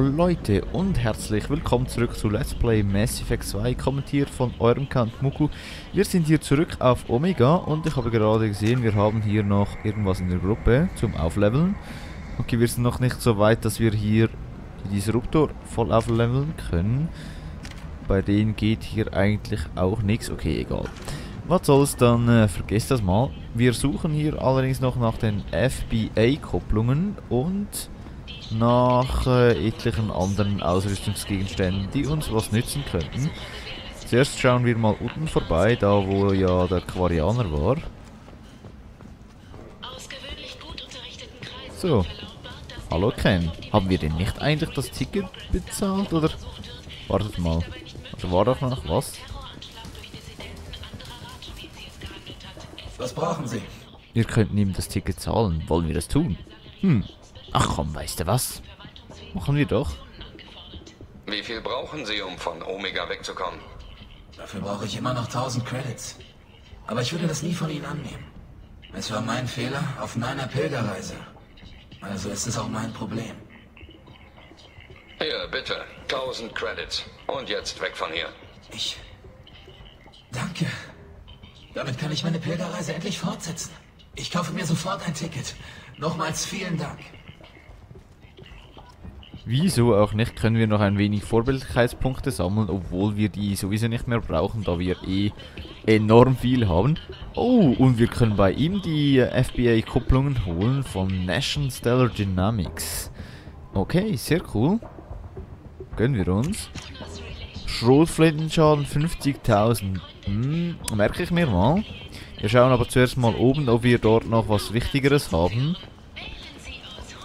Leute und herzlich willkommen zurück zu Let's Play Mass Effect 2, kommentiert von eurem Kant Muku. Wir sind hier zurück auf Omega und ich habe gerade gesehen, wir haben hier noch irgendwas in der Gruppe zum Aufleveln. Okay, wir sind noch nicht so weit, dass wir hier die Disruptor voll aufleveln können. Bei denen geht hier eigentlich auch nichts. Okay, egal. Was soll's, dann äh, vergesst das mal. Wir suchen hier allerdings noch nach den FBA-Kopplungen und nach äh, etlichen anderen Ausrüstungsgegenständen, die uns was nützen könnten. Zuerst schauen wir mal unten vorbei, da wo ja der Quarianer war. So. Hallo Ken. Haben wir denn nicht eigentlich das Ticket bezahlt, oder? Wartet mal. Also war doch noch was? Was brauchen Sie? Wir könnten ihm das Ticket zahlen. Wollen wir das tun? Hm, Ach komm, weißt du was? Machen wir doch. Wie viel brauchen Sie, um von Omega wegzukommen? Dafür brauche ich immer noch 1000 Credits. Aber ich würde das nie von Ihnen annehmen. Es war mein Fehler auf meiner Pilgerreise. Also ist es auch mein Problem. Hier, bitte. 1000 Credits. Und jetzt weg von hier. Ich... Danke. Damit kann ich meine Pilgerreise endlich fortsetzen. Ich kaufe mir sofort ein Ticket. Nochmals vielen Dank. Wieso auch nicht, können wir noch ein wenig Vorbildlichkeitspunkte sammeln, obwohl wir die sowieso nicht mehr brauchen, da wir eh enorm viel haben. Oh, und wir können bei ihm die FBA-Kupplungen holen von National Stellar Dynamics. Okay, sehr cool. Gönnen wir uns. Schrotflintenschaden 50.000. Hm, merke ich mir mal. Wir schauen aber zuerst mal oben, ob wir dort noch was Wichtigeres haben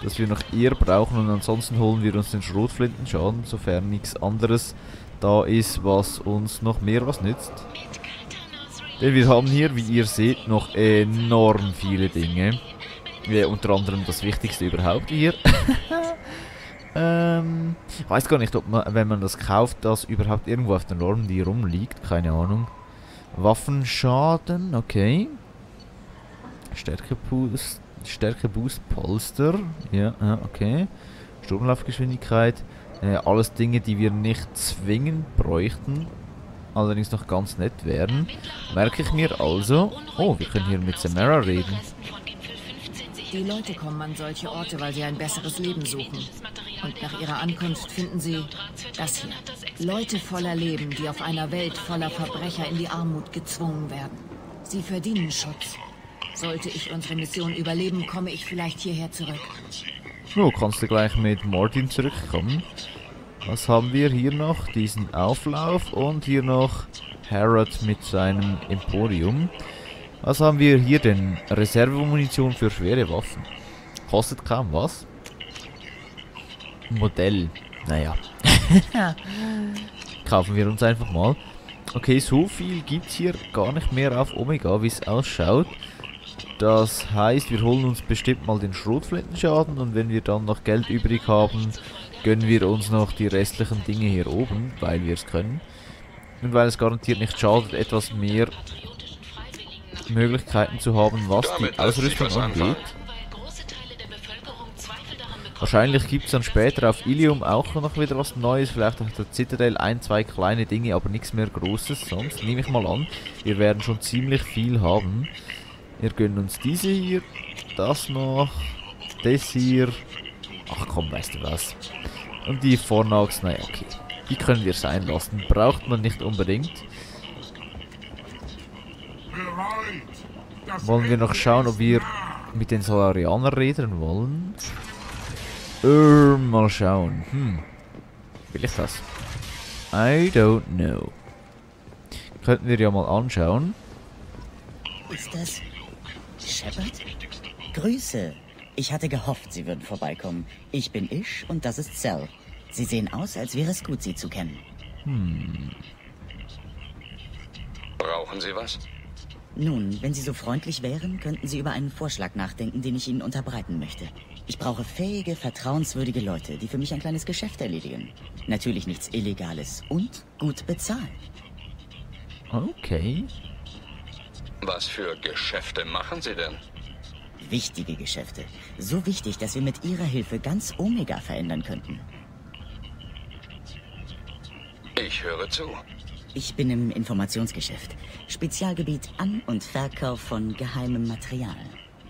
dass wir noch eher brauchen und ansonsten holen wir uns den Schrotflintenschaden, sofern nichts anderes da ist, was uns noch mehr was nützt. Denn wir haben hier, wie ihr seht, noch enorm viele Dinge. Ja, unter anderem das Wichtigste überhaupt hier. ähm, weiß gar nicht, ob man, wenn man das kauft, das überhaupt irgendwo auf der Norm rumliegt. Keine Ahnung. Waffenschaden, okay. Stärkeboost, Stärke Boost Polster. Ja, okay. Sturmlaufgeschwindigkeit. Äh, alles Dinge, die wir nicht zwingend bräuchten. Allerdings noch ganz nett wären. Merke ich mir also. Oh, wir können hier mit Samara reden. Die Leute kommen an solche Orte, weil sie ein besseres Leben suchen. Und nach ihrer Ankunft finden sie das hier. Leute voller Leben, die auf einer Welt voller Verbrecher in die Armut gezwungen werden. Sie verdienen Schutz. Sollte ich unsere Mission überleben, komme ich vielleicht hierher zurück. So, kannst du gleich mit Martin zurückkommen. Was haben wir hier noch? Diesen Auflauf und hier noch Harrod mit seinem Emporium. Was haben wir hier denn? Reservemunition für schwere Waffen. Kostet kaum was. Modell. Naja. Kaufen wir uns einfach mal. Okay, so viel gibt es hier gar nicht mehr auf Omega, wie es ausschaut. Das heißt, wir holen uns bestimmt mal den Schrotflintenschaden und wenn wir dann noch Geld übrig haben, gönnen wir uns noch die restlichen Dinge hier oben, weil wir es können. Und weil es garantiert nicht schadet, etwas mehr Möglichkeiten zu haben, was die Ausrüstung angeht. Wahrscheinlich gibt es dann später auf Ilium auch noch wieder was Neues, vielleicht auf der Citadel ein, zwei kleine Dinge, aber nichts mehr Großes. Sonst nehme ich mal an, wir werden schon ziemlich viel haben. Wir gönnen uns diese hier, das noch, das hier. Ach komm, weißt du was. Und die Fornax, naja, okay. Die können wir sein lassen. Braucht man nicht unbedingt. Wollen wir noch schauen, ob wir mit den Solarianern reden wollen? Äh, mal schauen. Hm. Will ich das? I don't know. Könnten wir ja mal anschauen. Ist das Shepard? Grüße. Ich hatte gehofft, Sie würden vorbeikommen. Ich bin Ish und das ist Cell. Sie sehen aus, als wäre es gut, Sie zu kennen. Hm. Brauchen Sie was? Nun, wenn Sie so freundlich wären, könnten Sie über einen Vorschlag nachdenken, den ich Ihnen unterbreiten möchte. Ich brauche fähige, vertrauenswürdige Leute, die für mich ein kleines Geschäft erledigen. Natürlich nichts Illegales und gut bezahlen. Okay. Was für Geschäfte machen Sie denn? Wichtige Geschäfte. So wichtig, dass wir mit Ihrer Hilfe ganz Omega verändern könnten. Ich höre zu. Ich bin im Informationsgeschäft. Spezialgebiet An- und Verkauf von geheimem Material.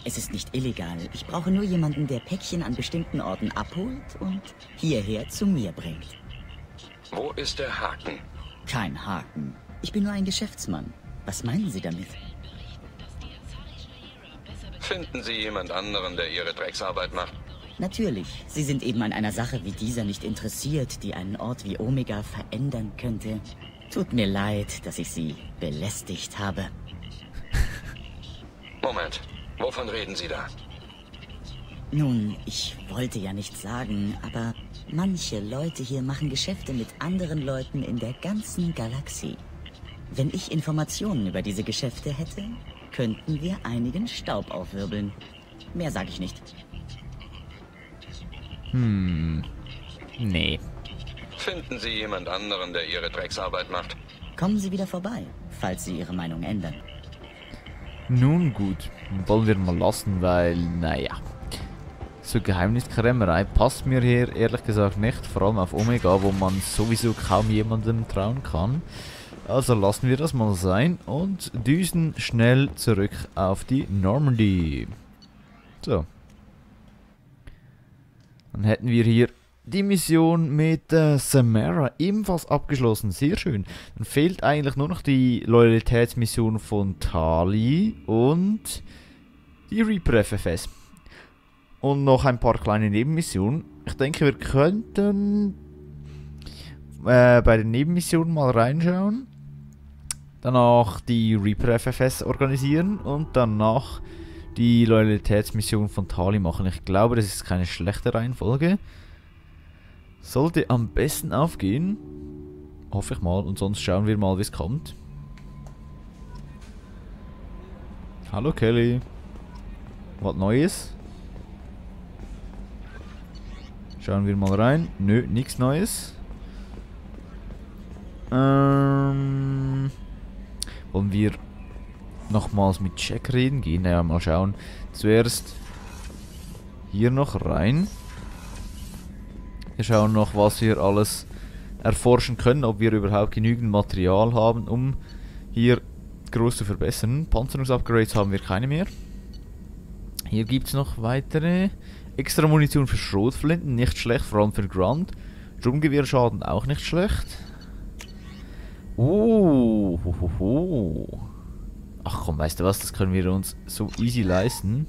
Es ist nicht illegal. Ich brauche nur jemanden, der Päckchen an bestimmten Orten abholt und hierher zu mir bringt. Wo ist der Haken? Kein Haken. Ich bin nur ein Geschäftsmann. Was meinen Sie damit? Finden Sie jemand anderen, der Ihre Drecksarbeit macht? Natürlich. Sie sind eben an einer Sache wie dieser nicht interessiert, die einen Ort wie Omega verändern könnte. Tut mir leid, dass ich Sie belästigt habe. Moment, wovon reden Sie da? Nun, ich wollte ja nichts sagen, aber manche Leute hier machen Geschäfte mit anderen Leuten in der ganzen Galaxie. Wenn ich Informationen über diese Geschäfte hätte, könnten wir einigen Staub aufwirbeln. Mehr sage ich nicht. Nee. Finden Sie jemand anderen, der Ihre Drecksarbeit macht? Kommen Sie wieder vorbei, falls Sie Ihre Meinung ändern. Nun gut, wollen wir mal lassen, weil, naja. So Geheimniskrämerei passt mir hier ehrlich gesagt nicht, vor allem auf Omega, wo man sowieso kaum jemandem trauen kann. Also lassen wir das mal sein und düsen schnell zurück auf die Normandy. So. Dann hätten wir hier die Mission mit äh, Samara ebenfalls abgeschlossen. Sehr schön. Dann fehlt eigentlich nur noch die Loyalitätsmission von Tali und die Reaper FFS. Und noch ein paar kleine Nebenmissionen. Ich denke, wir könnten äh, bei den Nebenmissionen mal reinschauen. Danach die Reaper FFS organisieren und danach die Loyalitätsmission von Tali machen. Ich glaube, das ist keine schlechte Reihenfolge. Sollte am besten aufgehen. Hoffe ich mal. Und sonst schauen wir mal, wie es kommt. Hallo Kelly. Was Neues? Schauen wir mal rein. Nö, nichts Neues. Ähm, wollen wir nochmals mit Jack reden gehen? Naja, mal schauen. Zuerst hier noch rein. Wir schauen noch, was wir alles erforschen können, ob wir überhaupt genügend Material haben, um hier groß zu verbessern. Panzerungsupgrades haben wir keine mehr. Hier gibt es noch weitere. Extra Munition für Schrotflinten, nicht schlecht, vor allem für Grunt. Sturmgewehrschaden auch nicht schlecht. Oh, ho, ho, ho. Ach komm, weißt du was, das können wir uns so easy leisten.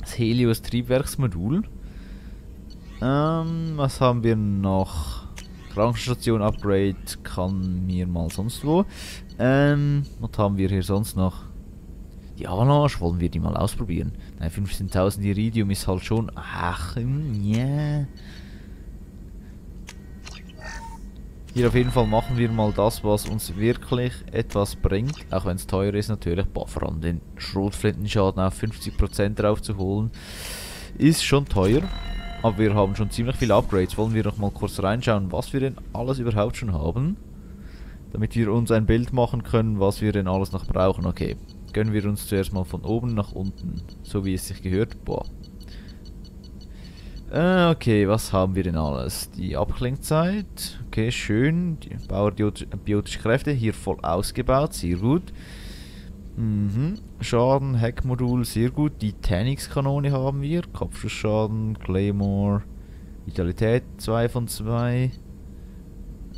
Das Helios Triebwerksmodul. Ähm, was haben wir noch? Krankenstation Upgrade kann mir mal sonst wo. Ähm, was haben wir hier sonst noch? Die Avalanche, wollen wir die mal ausprobieren? Nein, 15.000 Iridium ist halt schon... Ach, ja... Hier auf jeden Fall machen wir mal das, was uns wirklich etwas bringt, auch wenn es teuer ist natürlich. Boah, vor allem den Schrotflintenschaden auf 50% drauf zu holen, ist schon teuer. Aber wir haben schon ziemlich viele Upgrades. Wollen wir noch mal kurz reinschauen, was wir denn alles überhaupt schon haben? Damit wir uns ein Bild machen können, was wir denn alles noch brauchen. Okay, gönnen wir uns zuerst mal von oben nach unten, so wie es sich gehört. Boah. Äh, okay, was haben wir denn alles? Die Abklingzeit, okay, schön. Die Bauerbiotische Kräfte, hier voll ausgebaut, sehr gut. Mhm. Schaden, Heckmodul, sehr gut. Die Tanix-Kanone haben wir. Kopfschussschaden, Claymore, Vitalität 2 von 2.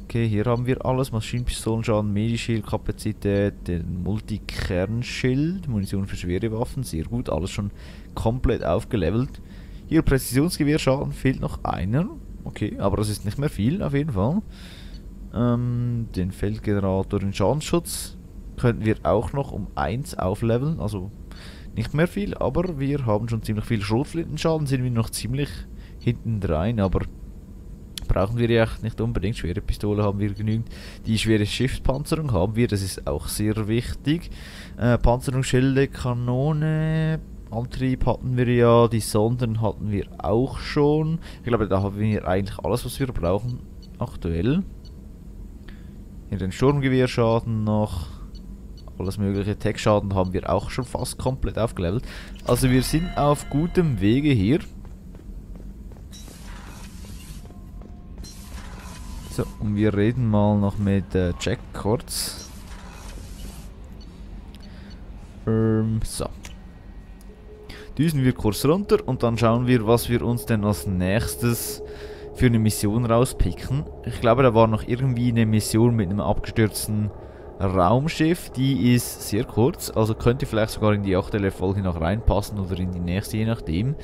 Okay, hier haben wir alles. Maschinenpistolenschaden, Medischild, Kapazität, den Multikernschild, Munition für schwere Waffen, sehr gut. Alles schon komplett aufgelevelt. Hier Präzisionsgewehrschaden, fehlt noch einer. Okay, aber das ist nicht mehr viel auf jeden Fall. Ähm, den Feldgenerator, den Schadensschutz könnten wir auch noch um 1 aufleveln. Also nicht mehr viel, aber wir haben schon ziemlich viel Schrotflintenschaden, sind wir noch ziemlich hinten rein, aber brauchen wir ja nicht unbedingt. Schwere Pistole haben wir genügend. Die schwere Schiffspanzerung haben wir, das ist auch sehr wichtig. Äh, Panzerungsschilde, Kanone, Antrieb hatten wir ja, die Sonden hatten wir auch schon. Ich glaube, da haben wir eigentlich alles, was wir brauchen, aktuell. Hier den Sturmgewehrschaden noch. Alles mögliche Tech-Schaden haben wir auch schon fast komplett aufgelevelt. Also wir sind auf gutem Wege hier. So, und wir reden mal noch mit äh, Jack kurz. Ähm, so. Düsen wir kurz runter und dann schauen wir, was wir uns denn als nächstes für eine Mission rauspicken. Ich glaube, da war noch irgendwie eine Mission mit einem abgestürzten Raumschiff. Die ist sehr kurz, also könnte vielleicht sogar in die aktuelle Folge noch reinpassen oder in die nächste, je nachdem.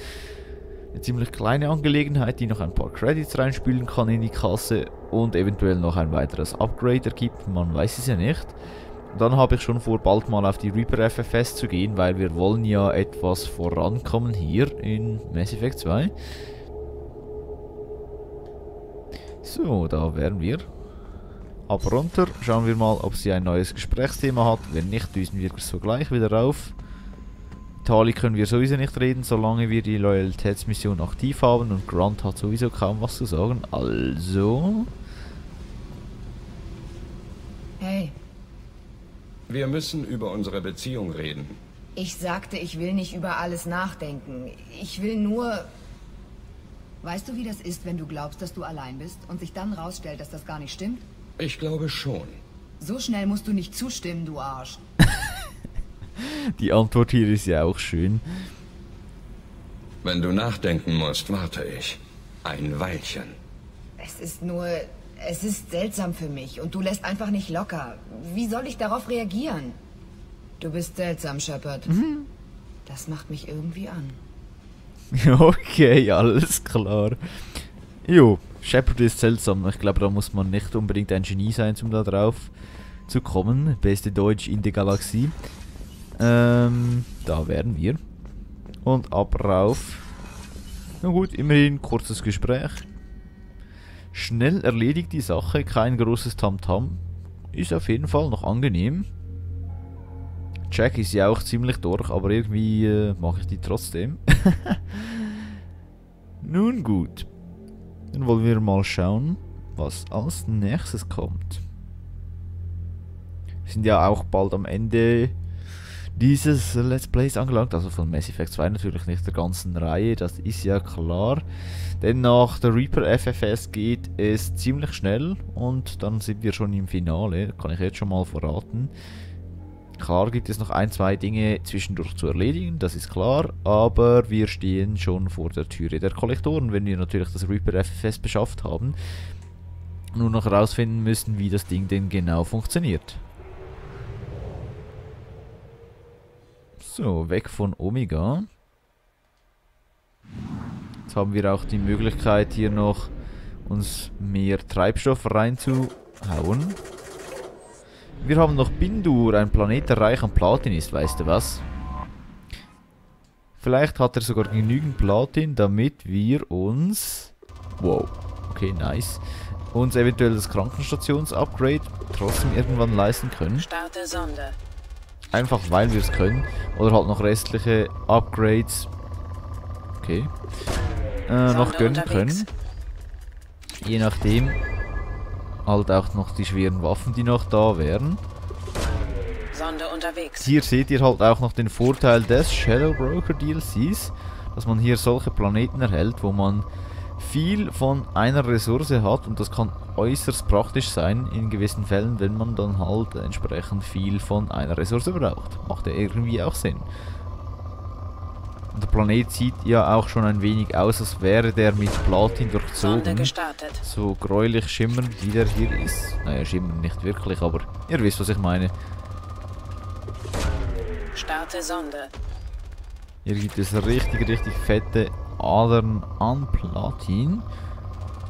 Eine ziemlich kleine Angelegenheit, die noch ein paar Credits reinspülen kann in die Kasse und eventuell noch ein weiteres Upgrade ergibt, man weiß es ja nicht. Dann habe ich schon vor, bald mal auf die Reaper FFS zu gehen, weil wir wollen ja etwas vorankommen hier in Mass Effect 2. So, da wären wir. Ab runter, schauen wir mal, ob sie ein neues Gesprächsthema hat. Wenn nicht, düsen wir sogleich wieder rauf. Tali können wir sowieso nicht reden, solange wir die Loyalitätsmission aktiv haben und Grant hat sowieso kaum was zu sagen. Also... Wir müssen über unsere Beziehung reden. ich sagte, ich will nicht über alles nachdenken. Ich will nur... Weißt du, wie das ist, wenn du glaubst, dass du allein bist und sich dann rausstellt, dass das gar nicht stimmt? Ich glaube schon. So schnell musst du nicht zustimmen, du Arsch. Die Antwort hier ist ja auch schön. Wenn du nachdenken musst, warte ich. Ein Weilchen. Es ist nur... Es ist seltsam für mich und du lässt einfach nicht locker. Wie soll ich darauf reagieren? Du bist seltsam, Shepard. Das macht mich irgendwie an. Okay, alles klar. Jo, Shepard ist seltsam. Ich glaube, da muss man nicht unbedingt ein Genie sein, um da drauf zu kommen. Beste Deutsch in der Galaxie. Ähm, da wären wir. Und ab rauf. Na gut, immerhin kurzes Gespräch. Schnell erledigt die Sache, kein großes Tamtam. Ist auf jeden Fall noch angenehm. Jack ist ja auch ziemlich durch, aber irgendwie äh, mache ich die trotzdem. Nun gut. Dann wollen wir mal schauen, was als nächstes kommt. Wir sind ja auch bald am Ende dieses Let's Plays angelangt, also von Mass Effect 2 natürlich nicht der ganzen Reihe, das ist ja klar. Denn nach der Reaper FFS geht es ziemlich schnell und dann sind wir schon im Finale, kann ich jetzt schon mal verraten. Klar gibt es noch ein, zwei Dinge zwischendurch zu erledigen, das ist klar, aber wir stehen schon vor der Türe der Kollektoren, wenn wir natürlich das Reaper FFS beschafft haben. Nur noch herausfinden müssen, wie das Ding denn genau funktioniert. So, weg von Omega. Jetzt haben wir auch die Möglichkeit hier noch uns mehr Treibstoff reinzuhauen. Wir haben noch Bindur, ein Planet, der reich an Platin ist, weißt du was? Vielleicht hat er sogar genügend Platin, damit wir uns... Wow, okay, nice. Uns eventuell das Krankenstations-Upgrade trotzdem irgendwann leisten können. Starte Sonde. Einfach weil wir es können. Oder halt noch restliche Upgrades. Okay. Äh, noch gönnen können. Je nachdem. Halt auch noch die schweren Waffen, die noch da wären. Hier seht ihr halt auch noch den Vorteil des Shadow Broker DLCs, dass man hier solche Planeten erhält, wo man viel von einer Ressource hat und das kann äußerst praktisch sein in gewissen Fällen, wenn man dann halt entsprechend viel von einer Ressource braucht. Macht ja irgendwie auch Sinn. Und der Planet sieht ja auch schon ein wenig aus, als wäre der mit Platin durchzogen. So gräulich schimmernd wie der hier ist. Naja, schimmernd nicht wirklich, aber ihr wisst, was ich meine. Starte Sonde. Hier gibt es richtig, richtig fette Adern an Platin.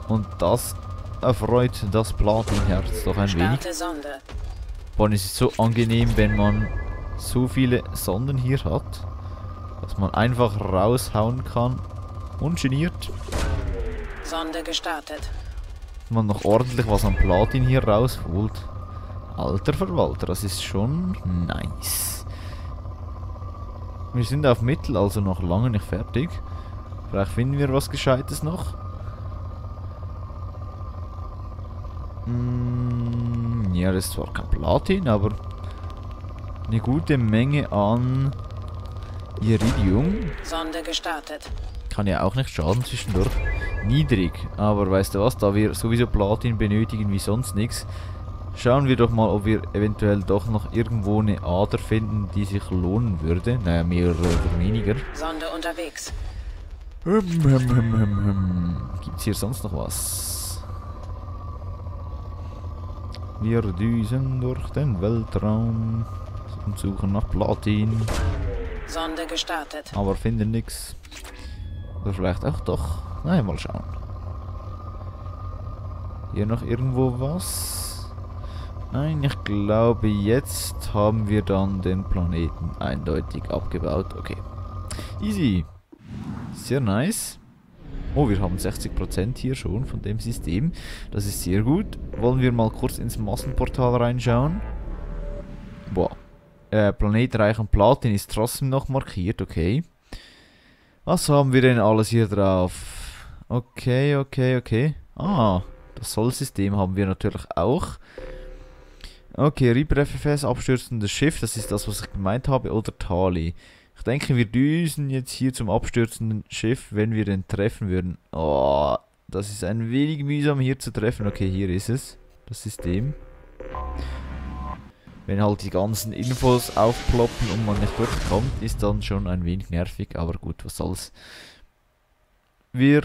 Und das erfreut das Platinherz doch ein wenig. Sonde. Vor allem ist es so angenehm, wenn man so viele Sonden hier hat, dass man einfach raushauen kann, ungeniert. Sonde gestartet. man noch ordentlich was an Platin hier rausholt. Alter Verwalter, das ist schon nice. Wir sind auf Mittel, also noch lange nicht fertig. Vielleicht finden wir was Gescheites noch. Mm, ja, das ist zwar kein Platin, aber eine gute Menge an Iridium. Sonde gestartet. Kann ja auch nicht schaden zwischendurch. niedrig. Aber weißt du was, da wir sowieso Platin benötigen wie sonst nichts, schauen wir doch mal, ob wir eventuell doch noch irgendwo eine Ader finden, die sich lohnen würde. Naja, mehr oder weniger. Sonde unterwegs. Hm, hm, hm, hm, hm. Gibt's hier sonst noch was? Wir düsen durch den Weltraum und suchen nach Platin, Sonde gestartet. aber finden nichts. Oder vielleicht auch doch. Naja, mal schauen. Hier noch irgendwo was? Nein, ich glaube jetzt haben wir dann den Planeten eindeutig abgebaut. Okay. Easy. Sehr nice. Oh, wir haben 60% hier schon von dem System. Das ist sehr gut. Wollen wir mal kurz ins Massenportal reinschauen? Boah. Äh, Planetreich und Platin ist trotzdem noch markiert, okay. Was haben wir denn alles hier drauf? Okay, okay, okay. Ah, das Soll-System haben wir natürlich auch. Okay, Reaper FFS, abstürzendes Schiff, das ist das, was ich gemeint habe, oder Tali. Ich denke, wir düsen jetzt hier zum abstürzenden Schiff, wenn wir den treffen würden. Oh, das ist ein wenig mühsam hier zu treffen. Okay, hier ist es, das System. Wenn halt die ganzen Infos aufploppen und man nicht durchkommt, ist dann schon ein wenig nervig, aber gut, was soll's. Wir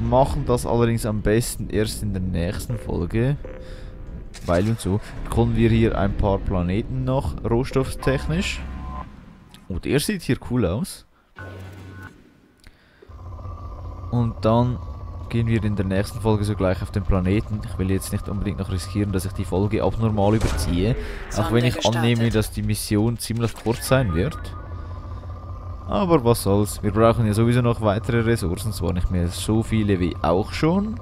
machen das allerdings am besten erst in der nächsten Folge. Weil und so bekommen wir hier ein paar Planeten noch, rohstofftechnisch. Und er sieht hier cool aus. Und dann gehen wir in der nächsten Folge so gleich auf den Planeten. Ich will jetzt nicht unbedingt noch riskieren, dass ich die Folge abnormal überziehe. Auch wenn ich annehme, dass die Mission ziemlich kurz sein wird. Aber was soll's. Wir brauchen ja sowieso noch weitere Ressourcen. Zwar nicht mehr so viele wie auch schon.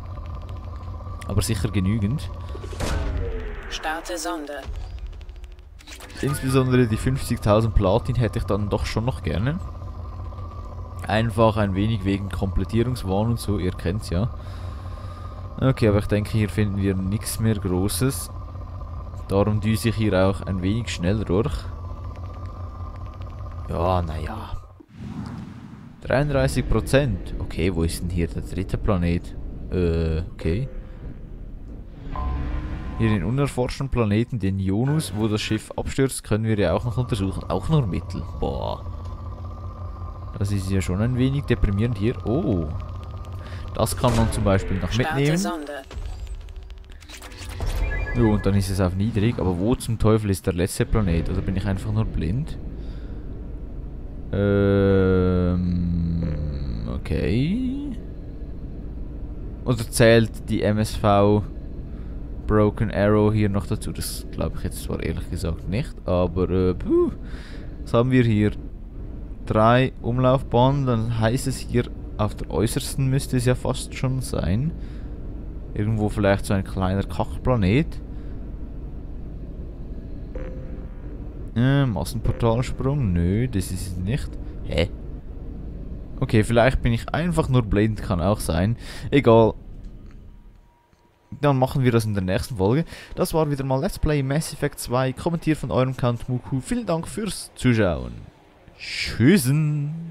Aber sicher genügend. Starte Sonde. Insbesondere die 50.000 Platin hätte ich dann doch schon noch gerne. Einfach ein wenig wegen Komplettierungswahn und so, ihr kennt's ja. Okay, aber ich denke, hier finden wir nichts mehr Großes. Darum düse ich hier auch ein wenig schnell durch. Ja, naja. 33%. Okay, wo ist denn hier der dritte Planet? Äh, okay. Hier den unerforschten Planeten, den Ionus, wo das Schiff abstürzt, können wir ja auch noch untersuchen. Auch nur Mittel. Boah. Das ist ja schon ein wenig deprimierend hier. Oh. Das kann man zum Beispiel noch mitnehmen. Jo, und dann ist es auf niedrig. Aber wo zum Teufel ist der letzte Planet? Oder bin ich einfach nur blind? Ähm. Okay. Oder zählt die MSV Broken Arrow hier noch dazu? Das glaube ich jetzt zwar ehrlich gesagt nicht. Aber, äh, puh. Was haben wir hier? Drei Umlaufbahnen. Dann heißt es hier auf der äußersten müsste es ja fast schon sein. Irgendwo vielleicht so ein kleiner Kachplanet. Äh, Massenportalsprung? Nö, das ist es nicht. Hä? Okay, vielleicht bin ich einfach nur blind, kann auch sein. Egal. Dann machen wir das in der nächsten Folge. Das war wieder mal Let's Play Mass Effect 2. Kommentiert von eurem Count Muku. Vielen Dank fürs Zuschauen. Tschüssen.